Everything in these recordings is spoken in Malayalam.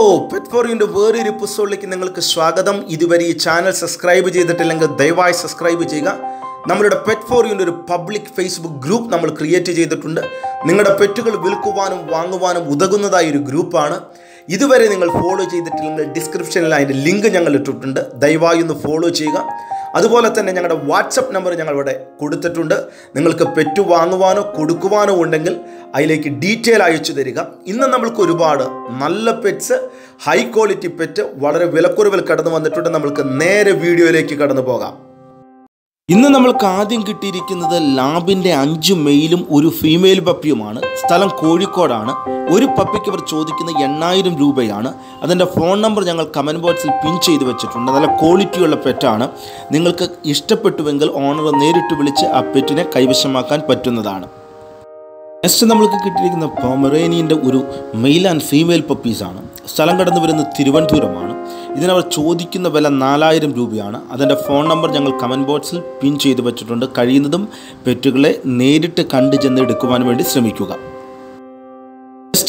പെറ്റ് ഫോറിന്റെ വേറൊരു എപ്പിസോഡിലേക്ക് നിങ്ങൾക്ക് സ്വാഗതം. ഇതുവരെ ഈ ചാനൽ സബ്സ്ക്രൈബ് ചെയ്തിട്ടില്ലെങ്കിൽ ദയവായി സബ്സ്ക്രൈബ് ചെയ്യുക. നമ്മളുടെ പെറ്റ് ഫോറിന്റെ ഒരു പബ്ലിക് ഫേസ്ബുക്ക് ഗ്രൂപ്പ് നമ്മൾ ക്രിയേറ്റ് ചെയ്തിട്ടുണ്ട്. നിങ്ങളുടെ പെറ്റുകൾ വിൽക്കുവാനും വാങ്ങുവാനും ഉതകുന്നതായ ഒരു ഗ്രൂപ്പാണ് ഇതുവരെ നിങ്ങൾ ഫോളോ ചെയ്തിട്ടില്ലെങ്കിൽ ഡിസ്ക്രിപ്ഷനിൽ അതിന്റെ ലിങ്ക് ഞങ്ങൾ ഇട്ടിട്ടുണ്ട്. ദയവായി ഒന്ന് ഫോളോ ചെയ്യുക. അതുപോലെ തന്നെ ഞങ്ങളുടെ വാട്സപ്പ് നമ്പർ ഞങ്ങൾ ഇവിടെ കൊടുത്തിട്ടുണ്ട്. നിങ്ങൾക്ക് പെറ്റു വാങ്ങുവാനോ കൊടുക്കുവാനോ ഉണ്ടെങ്കിൽ അതിലേക്ക് ഡീറ്റെയിൽ അയച്ചു തരിക. ഇന്ന് നമ്മൾക്ക് ഒരുപാട് നല്ല പെറ്റ്സ് ഹൈ ക്വാളിറ്റി പെറ്റ് വളരെ വിലക്കുറവിൽ കടന്നു വന്നിട്ടുണ്ട്. നമ്മൾക്ക് നേരെ വീഡിയോയിലേക്ക് കടന്നു പോകാം. ഇന്ന് നമ്മൾക്ക് ആദ്യം കിട്ടിയിരിക്കുന്നത് ലാബിന്റെ അഞ്ച് മെയിലും ഒരു ഫീമെയിൽ പപ്പിയുമാണ്. സ്ഥലം കോഴിക്കോടാണ്. ഒരു പപ്പിക്ക് അവർ ചോദിക്കുന്ന എണ്ണായിരം രൂപയാണ്. അതിന്റെ ഫോൺ നമ്പർ ഞങ്ങൾ കമന്റ് ബോക്സിൽ പിൻ ചെയ്ത് വെച്ചിട്ടുണ്ട്. നല്ല ക്വാളിറ്റിയുള്ള പെറ്റാണ്. നിങ്ങൾക്ക് ഇഷ്ടപ്പെട്ടുവെങ്കിൽ ഓണറെ നേരിട്ട് വിളിച്ച് ആ പെറ്റിനെ കൈവശമാക്കാൻ പറ്റുന്നതാണ്. നെക്സ്റ്റ് നമ്മൾക്ക് കിട്ടിയിരിക്കുന്ന പൊമറേനിയന്റെ ഒരു മെയിൽ ആൻഡ് ഫീമെയിൽ പപ്പീസാണ് സ്ഥലം കടന്നു വരുന്നത് തിരുവനന്തപുരമാണ്. ഇതിനവർ ചോദിക്കുന്ന വില നാലായിരം രൂപയാണ്. അതിന്റെ ഫോൺ നമ്പർ ഞങ്ങൾ കമന്റ് ബോക്സിൽ പിൻ ചെയ്ത് വെച്ചിട്ടുണ്ട്. കഴിയുന്നതും പെറ്റുകളെ നേരിട്ട് കണ്ടു ചെന്ന് എടുക്കുവാൻ വേണ്ടി ശ്രമിക്കുക.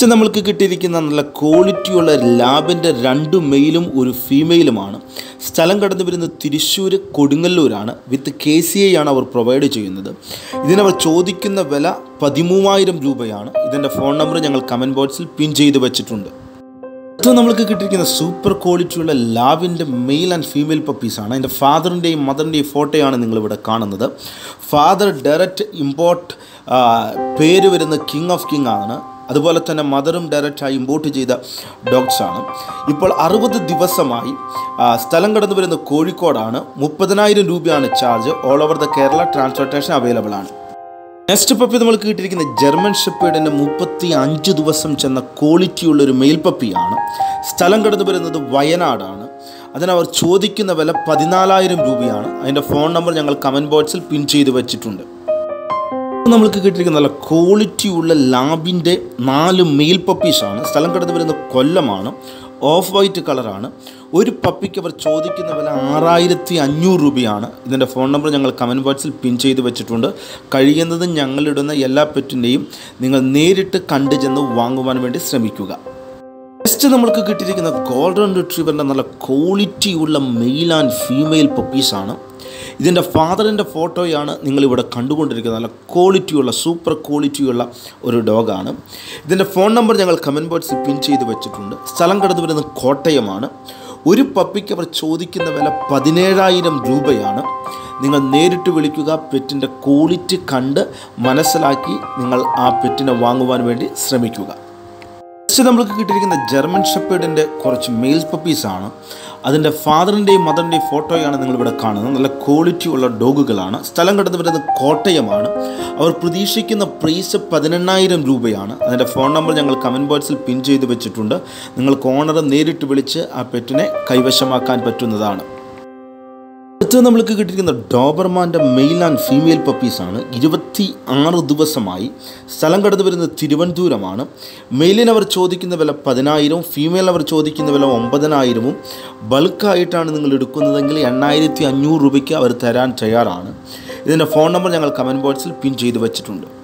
നെക്സ്റ്റ് നമ്മൾക്ക് കിട്ടിയിരിക്കുന്ന നല്ല ക്വാളിറ്റിയുള്ള ലാബിന്റെ രണ്ട് മെയിലും ഒരു ഫീമെയിലുമാണ് സ്ഥലം കടന്നു വരുന്നത് തൃശ്ശൂർ കൊടുങ്ങല്ലൂരാണ്. വിത്ത് കെ സി ഐ ആണ് അവർ പ്രൊവൈഡ് ചെയ്യുന്നത്. ഇതിനവർ ചോദിക്കുന്ന വില പതിമൂവായിരം രൂപയാണ്. ഇതിന്റെ ഫോൺ നമ്പർ ഞങ്ങൾ കമന്റ് ബോക്സിൽ പിൻ ചെയ്ത് വെച്ചിട്ടുണ്ട്. അടുത്ത നമ്മൾക്ക് കിട്ടിയിരിക്കുന്ന സൂപ്പർ ക്വാളിറ്റിയുള്ള ലാവിന്റെ മെയിൽ ആൻഡ് ഫീമെയിൽ പപ്പീസാണ് അതിന്റെ ഫാദറിന്റെയും മദറിന്റെയും ഫോട്ടോയാണ് നിങ്ങളിവിടെ കാണുന്നത്. ഫാദർ ഡയറക്റ്റ് ഇമ്പോർട്ട് പേര് വരുന്ന കിങ് ഓഫ് കിങ് ആണ്. അതുപോലെ തന്നെ മദറും ഡയറക്റ്റായി ഇമ്പോർട്ട് ചെയ്ത ഡോഗ്സാണ് ഇപ്പോൾ അറുപത് ദിവസമായി സ്ഥലം കടന്നു വരുന്ന കോഴിക്കോടാണ് മുപ്പതിനായിരം രൂപയാണ് charge. All over the Kerala transportation available ആണ്. നെക്സ്റ്റ് പപ്പി നമ്മൾ കിട്ടിയിരിക്കുന്ന ജർമ്മൻ ഷെപ്പേഡിന്റെ മുപ്പത്തി അഞ്ച് ദിവസം ചെന്ന ക്വാളിറ്റിയുള്ള ഒരു മെയിൽ പപ്പിയാണ് സ്ഥലം കടന്നു വരുന്നത് വയനാടാണ്. അതിനവർ ചോദിക്കുന്ന വില പതിനാലായിരം രൂപയാണ്. അതിന്റെ ഫോൺ നമ്പർ ഞങ്ങൾ കമന്റ് ബോക്സിൽ പിൻ ചെയ്ത് വെച്ചിട്ടുണ്ട്. നമ്മൾക്ക് കിട്ടിയിരിക്കുന്ന നല്ല ക്വാളിറ്റിയുള്ള ലാബിന്റെ നാല് മെയിൽ പപ്പീസാണ് സ്ഥലം കടന്നു വരുന്ന കൊല്ലമാണ്. ഓഫ് വൈറ്റ് കളറാണ് ഒരു പപ്പിക്ക് അവർ ചോദിക്കുന്ന വില ആറായിരത്തി അഞ്ഞൂറ് രൂപയാണ്. ഇതിന്റെ ഫോൺ നമ്പർ ഞങ്ങൾ കമന്റ് ബോക്സിൽ പിൻ ചെയ്ത് വെച്ചിട്ടുണ്ട്. കഴിയുന്നതും ഞങ്ങളിടുന്ന എല്ലാ പെറ്റിന്റെയും നിങ്ങൾ നേരിട്ട് കണ്ടു ചെന്ന് വാങ്ങുവാൻ വേണ്ടി ശ്രമിക്കുക. നെക്സ്റ്റ് നമ്മൾക്ക് കിട്ടിയിരിക്കുന്ന ഗോൾഡൻ റിട്രീവറിന്റെ നല്ല ക്വാളിറ്റിയുള്ള മെയിൽ ആൻഡ് ഫീമെയിൽ പപ്പീസാണ് ഇതിന്റെ ഫാദറിന്റെ ഫോട്ടോയാണ് നിങ്ങളിവിടെ കണ്ടുകൊണ്ടിരിക്കുന്നത്. നല്ല ക്വാളിറ്റിയുള്ള സൂപ്പർ ക്വാളിറ്റിയുള്ള ഒരു ഡോഗാണ്. ഇതിന്റെ ഫോൺ നമ്പർ ഞങ്ങൾ കമന്റ് ബോക്സിൽ പിൻ ചെയ്ത് വെച്ചിട്ടുണ്ട്. സ്ഥലം കടന്നു വരുന്നത് കോട്ടയമാണ്. ഒരു പപ്പിക്ക് അവർ ചോദിക്കുന്ന വില പതിനേഴായിരം രൂപയാണ്. നിങ്ങൾ നേരിട്ട് വിളിക്കുക പെറ്റിന്റെ ക്വാളിറ്റി കണ്ട് മനസ്സിലാക്കി നിങ്ങൾ ആ പെറ്റിനെ വാങ്ങുവാൻ വേണ്ടി ശ്രമിക്കുക. ഫസ്റ്റ് നമ്മൾക്ക് കിട്ടിയിരിക്കുന്ന ജർമ്മൻ ഷെപ്പേഡിന്റെ കുറച്ച് മെയിൽ പപ്പീസാണ്. അതിന്റെ ഫാദറിന്റെയും മദറിന്റെയും ഫോട്ടോയാണ് നിങ്ങളിവിടെ കാണുന്നത്. നല്ല ക്വാളിറ്റി ഉള്ള ഡോഗുകളാണ്. സ്ഥലം കടന്നു വരുന്നത് കോട്ടയമാണ്. അവർ പ്രതീക്ഷിക്കുന്ന പ്രൈസ് പതിനെണ്ണായിരം രൂപയാണ്. അതിന്റെ ഫോൺ നമ്പർ ഞങ്ങൾ കമന്റ് ബോക്സിൽ പിൻ ചെയ്ത് വെച്ചിട്ടുണ്ട്. നിങ്ങൾക്ക് ഓണറെ നേരിട്ട് വിളിച്ച് ആ പെറ്റിനെ കൈവശമാക്കാൻ പറ്റുന്നതാണ്. അടുത്തത് നമ്മൾക്ക് കിട്ടിയിരിക്കുന്ന ഡോബർമാന്റെ മെയിൽ ആൻഡ് ഫീമെയിൽ പപ്പീസാണ് ഇരുപത്തി ആറ് ദിവസമായി സ്ഥലം കടന്നു വരുന്നത് തിരുവനന്തപുരമാണ്. മെയിലിന് അവർ ചോദിക്കുന്ന വില പതിനായിരവും ഫീമെയിൽ അവർ ചോദിക്കുന്ന വില ഒമ്പതിനായിരവും. ബൾക്കായിട്ടാണ് നിങ്ങൾ എടുക്കുന്നതെങ്കിൽ എണ്ണായിരത്തി അഞ്ഞൂറ് രൂപയ്ക്ക് അവർ തരാൻ തയ്യാറാണ്. ഇതിന്റെ ഫോൺ നമ്പർ ഞങ്ങൾ കമന്റ് ബോക്സിൽ പിൻ ചെയ്ത് വെച്ചിട്ടുണ്ട്.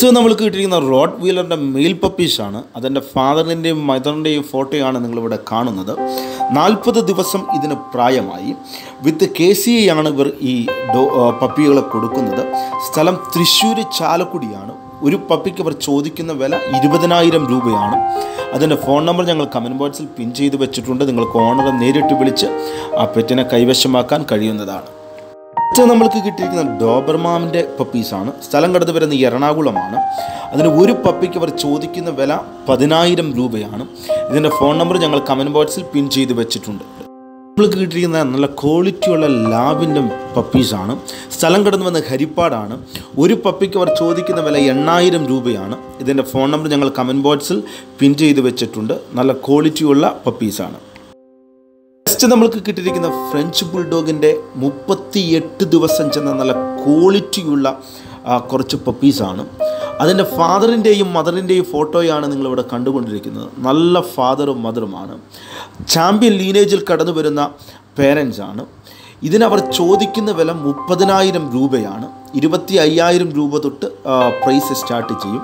ഇത് നമ്മൾക്ക് കിട്ടിയിരിക്കുന്ന റോഡ് വീലറിന്റെ മെയിൽ പപ്പീസാണ് അതിന്റെ ഫാദറിന്റെയും മദറിന്റെയും ഫോട്ടോയാണ് നിങ്ങളിവിടെ കാണുന്നത്. നാൽപ്പത് ദിവസം ഇതിന് പ്രായമായി. വിത്ത് കെ സി ആണ് ഇവർ ഈ ഡോ പപ്പികളെ കൊടുക്കുന്നത്. സ്ഥലം തൃശ്ശൂർ ചാലക്കുടിയാണ്. ഒരു പപ്പിക്ക് അവർ ചോദിക്കുന്ന വില ഇരുപതിനായിരം രൂപയാണ്. അതിന്റെ ഫോൺ നമ്പർ ഞങ്ങൾ കമന്റ് ബോക്സിൽ പിൻ ചെയ്ത് വെച്ചിട്ടുണ്ട്. നിങ്ങൾക്ക് ഓണറെ നേരിട്ട് വിളിച്ച് ആ പെറ്റിനെ കൈവശമാക്കാൻ കഴിയുന്നതാണ്. അടുത്ത നമ്മൾക്ക് കിട്ടിയിരിക്കുന്ന ഡോബർമാമിന്റെ പപ്പീസാണ് സ്ഥലം കടന്നു വരുന്ന എറണാകുളമാണ്. അതിന് ഒരു പപ്പിക്ക് അവർ ചോദിക്കുന്ന വില പതിനായിരം രൂപയാണ്. ഇതിന്റെ ഫോൺ നമ്പർ ഞങ്ങൾ കമന്റ് ബോക്സിൽ പിൻ ചെയ്ത് വെച്ചിട്ടുണ്ട്. നമ്മൾക്ക് കിട്ടിയിരിക്കുന്ന നല്ല ക്വാളിറ്റിയുള്ള ലാബിന്റെ പപ്പീസാണ് സ്ഥലം കടന്നു വന്ന ഹരിപ്പാടാണ്. ഒരു പപ്പിക്ക് അവർ ചോദിക്കുന്ന വില എണ്ണായിരം രൂപയാണ്. ഇതിന്റെ ഫോൺ നമ്പർ ഞങ്ങൾ കമന്റ് ബോക്സിൽ പിൻ ചെയ്ത് വെച്ചിട്ടുണ്ട്. നല്ല ക്വാളിറ്റിയുള്ള പപ്പീസാണ് നെക്സ്റ്റ് നമ്മൾക്ക് കിട്ടിയിരിക്കുന്ന ഫ്രഞ്ച് ബുൾഡോഗിന്റെ മുപ്പത്തിയെട്ട് ദിവസം ചെന്ന നല്ല ക്വാളിറ്റിയുള്ള കുറച്ച് പപ്പീസാണ് അതിന്റെ ഫാദറിന്റെയും മദറിന്റെയും ഫോട്ടോയാണ് നിങ്ങളിവിടെ കണ്ടുകൊണ്ടിരിക്കുന്നത്. നല്ല ഫാദറും മദറുമാണ് ചാമ്പ്യൻ ലീനേജിൽ കടന്നു വരുന്ന പേരൻസാണ് ഇതിനവർ ചോദിക്കുന്ന വില മുപ്പതിനായിരം രൂപയാണ്. ഇരുപത്തി അയ്യായിരം രൂപ തൊട്ട് പ്രൈസ് സ്റ്റാർട്ട് ചെയ്യും.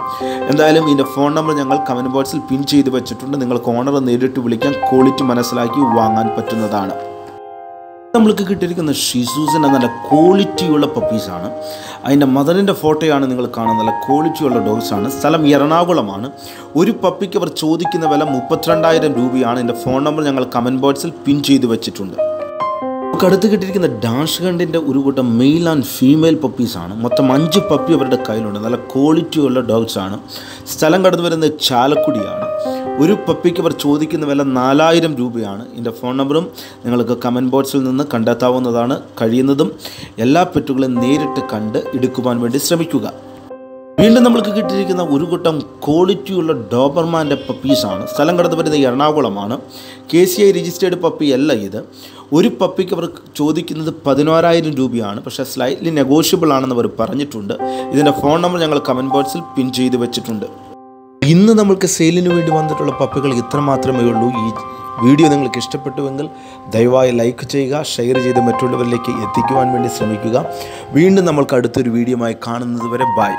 എന്തായാലും ഇതിന്റെ ഫോൺ നമ്പർ ഞങ്ങൾ കമന്റ് ബോക്സിൽ പിൻ ചെയ്ത് വെച്ചിട്ടുണ്ട്. നിങ്ങൾക്ക് ഓണർ നേരിട്ട് വിളിക്കാൻ ക്വാളിറ്റി മനസ്സിലാക്കി വാങ്ങാൻ പറ്റുന്നതാണ്. നമ്മൾക്ക് കിട്ടിയിരിക്കുന്ന ഷിസൂസിന്റെ നല്ല ക്വാളിറ്റിയുള്ള പപ്പീസാണ് അതിന്റെ മദറിന്റെ ഫോട്ടോയാണ് നിങ്ങൾ കാണുന്നത്. നല്ല ക്വാളിറ്റിയുള്ള ഡോഗ്സാണ് സ്ഥലം എറണാകുളമാണ്. ഒരു പപ്പിക്ക് അവർ ചോദിക്കുന്ന വില മുപ്പത്തിരണ്ടായിരം രൂപയാണ്. എന്റെ ഫോൺ നമ്പർ ഞങ്ങൾ കമന്റ് ബോക്സിൽ പിൻ ചെയ്ത് വെച്ചിട്ടുണ്ട്. നമുക്ക് അടുത്ത് കിട്ടിയിരിക്കുന്ന ഡാഷ് ഗണ്ടിന്റെ ഒരു കൂട്ടം മെയിൽ ആൻഡ് ഫീമെയിൽ പപ്പീസാണ് മൊത്തം അഞ്ച് പപ്പി അവരുടെ കയ്യിലുണ്ട്. നല്ല ക്വാളിറ്റിയുള്ള ഡോഗ്സാണ് സ്ഥലം കടന്നു വരുന്നത് ചാലക്കുടിയാണ്. ഒരു പപ്പിക്ക് അവർ ചോദിക്കുന്ന വില നാലായിരം രൂപയാണ്. എന്റെ ഫോൺ നമ്പറും നിങ്ങൾക്ക് കമന്റ് ബോക്സിൽ നിന്ന് കണ്ടെത്താവുന്നതാണ്. കഴിയുന്നതും എല്ലാ പെറ്റുകളും നേരിട്ട് കണ്ട് എടുക്കുവാൻ വേണ്ടി ശ്രമിക്കുക. വീണ്ടും നമ്മൾക്ക് കിട്ടിയിരിക്കുന്ന ഒരു കൂട്ടം ക്വാളിറ്റിയുള്ള ഡോബർമാന്റെ പപ്പീസാണ് സ്ഥലം കടന്നു വരുന്നത് എറണാകുളമാണ്. K C I registered puppy അല്ല ഇത്. ഒരു പപ്പിക്ക് അവർ ചോദിക്കുന്നത് പതിനോരായിരം രൂപയാണ്. പക്ഷേ സ്ലൈറ്റ്ലി നെഗോഷ്യബിൾ ആണെന്ന് അവർ പറഞ്ഞിട്ടുണ്ട്. ഇതിന്റെ ഫോൺ നമ്പർ ഞങ്ങൾ കമന്റ് ബോക്സിൽ പിൻ ചെയ്ത് വെച്ചിട്ടുണ്ട്. ഇന്ന് നമ്മൾക്ക് സെയിലിന് വേണ്ടി വന്നിട്ടുള്ള പപ്പികൾ ഇത്ര മാത്രമേ ഉള്ളൂ. ഈ വീഡിയോ നിങ്ങൾക്ക് ഇഷ്ടപ്പെട്ടുവെങ്കിൽ ദയവായി ലൈക്ക് ചെയ്യുക ഷെയർ ചെയ്ത് മറ്റുള്ളവരിലേക്ക് എത്തിക്കുവാൻ വേണ്ടി ശ്രമിക്കുക. വീണ്ടും നമ്മൾക്ക് അടുത്തൊരു വീഡിയോയുമായി കാണുന്നത് വരെ ബൈ